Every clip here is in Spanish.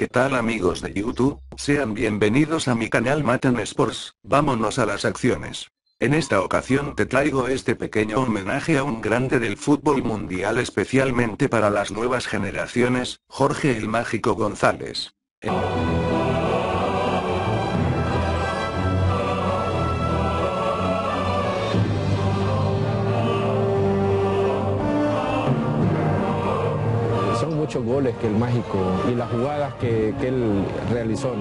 ¿Qué tal amigos de YouTube? Sean bienvenidos a mi canal Matan Sports, vámonos a las acciones. En esta ocasión te traigo este pequeño homenaje a un grande del fútbol mundial especialmente para las nuevas generaciones, Jorge el Mágico González. Muchos goles que el mágico y las jugadas que, él realizó.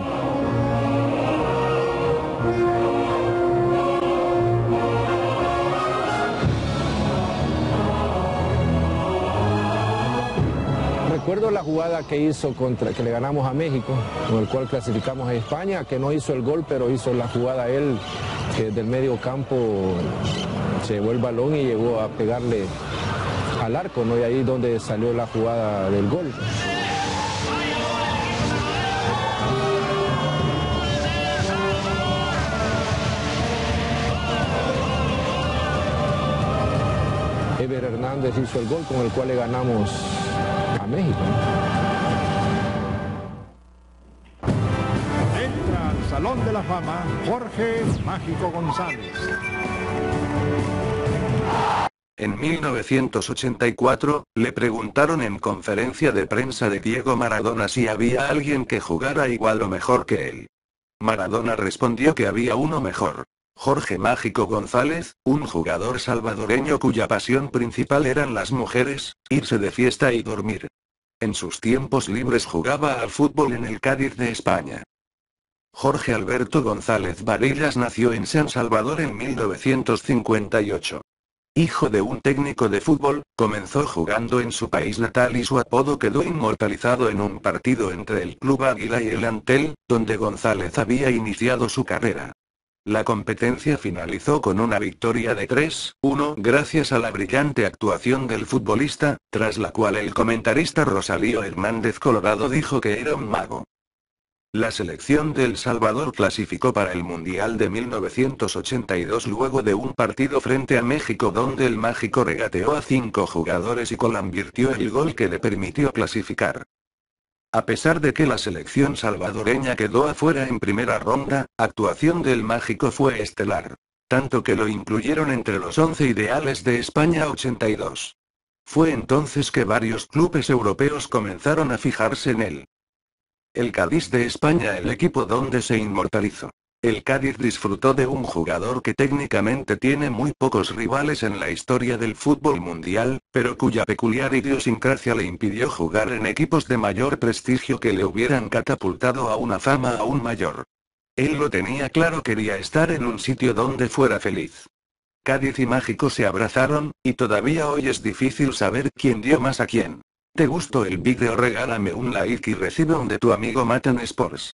Recuerdo la jugada que hizo contra que le ganamos a México, con el cual clasificamos a España, que no hizo el gol, pero hizo la jugada él, que desde el medio campo se llevó el balón y llegó a pegarle al arco, ¿no? Y ahí donde salió la jugada del gol. Ever Hernández hizo el gol con el cual le ganamos a México. Entra al Salón de la Fama Jorge Mágico González. En 1984, le preguntaron en conferencia de prensa de Diego Maradona si había alguien que jugara igual o mejor que él. Maradona respondió que había uno mejor. Jorge Mágico González, un jugador salvadoreño cuya pasión principal eran las mujeres, irse de fiesta y dormir. En sus tiempos libres jugaba al fútbol en el Cádiz de España. Jorge Alberto González Varillas nació en San Salvador en 1958. Hijo de un técnico de fútbol, comenzó jugando en su país natal y su apodo quedó inmortalizado en un partido entre el Club Águila y el Antel, donde González había iniciado su carrera. La competencia finalizó con una victoria de 3-1 gracias a la brillante actuación del futbolista, tras la cual el comentarista Rosalío Hernández Colorado dijo que era un mago. La selección de El Salvador clasificó para el Mundial de 1982 luego de un partido frente a México donde el mágico regateó a cinco jugadores y colanvirtió el gol que le permitió clasificar. A pesar de que la selección salvadoreña quedó afuera en primera ronda, actuación del mágico fue estelar. Tanto que lo incluyeron entre los 11 ideales de España 82. Fue entonces que varios clubes europeos comenzaron a fijarse en él. El Cádiz de España, el equipo donde se inmortalizó. El Cádiz disfrutó de un jugador que técnicamente tiene muy pocos rivales en la historia del fútbol mundial, pero cuya peculiar idiosincrasia le impidió jugar en equipos de mayor prestigio que le hubieran catapultado a una fama aún mayor. Él lo tenía claro, quería estar en un sitio donde fuera feliz. Cádiz y Mágico se abrazaron, y todavía hoy es difícil saber quién dio más a quién. ¿Te gustó el vídeo? Regálame un like y recibe un de tu amigo Matan Sports.